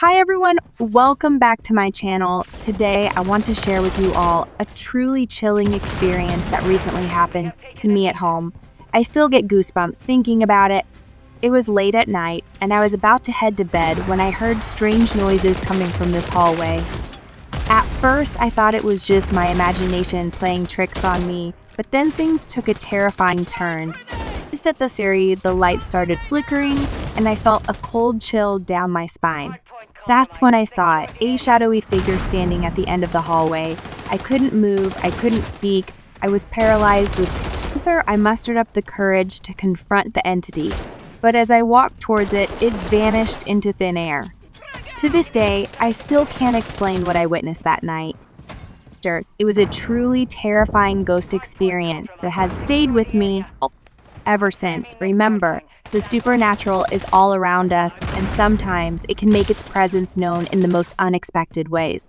Hi everyone, welcome back to my channel. Today I want to share with you all a truly chilling experience that recently happened to me at home. I still get goosebumps thinking about it. It was late at night and I was about to head to bed when I heard strange noises coming from this hallway. At first I thought it was just my imagination playing tricks on me, but then things took a terrifying turn. Just at the series, the light started flickering and I felt a cold chill down my spine. That's when I saw it, a shadowy figure standing at the end of the hallway. I couldn't move, I couldn't speak, I was paralyzed with fear. I mustered up the courage to confront the entity, but as I walked towards it, it vanished into thin air. To this day, I still can't explain what I witnessed that night. It was a truly terrifying ghost experience that has stayed with me ever since. Remember, the supernatural is all around us, and sometimes it can make its presence known in the most unexpected ways.